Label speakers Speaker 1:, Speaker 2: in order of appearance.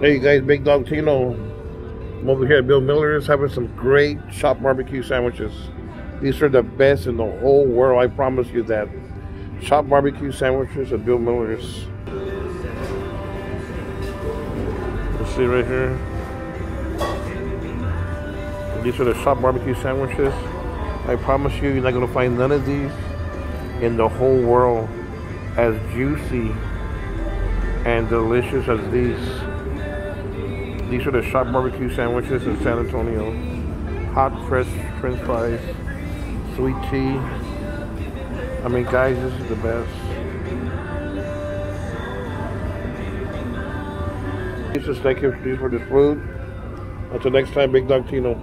Speaker 1: Hey you guys, Big Dog Tino. I'm over here at Bill Miller's having some great chopped barbecue sandwiches. These are the best in the whole world. I promise you that. Chopped barbecue sandwiches at Bill Miller's. Let's see right here. These are the chopped barbecue sandwiches. I promise you, you're not gonna find none of these in the whole world as juicy and delicious as these. These are the chopped barbecue sandwiches in San Antonio. Hot, fresh french fries, sweet tea. I mean, guys, this is the best. Thank you for this food. Until next time, Big Dog Tino.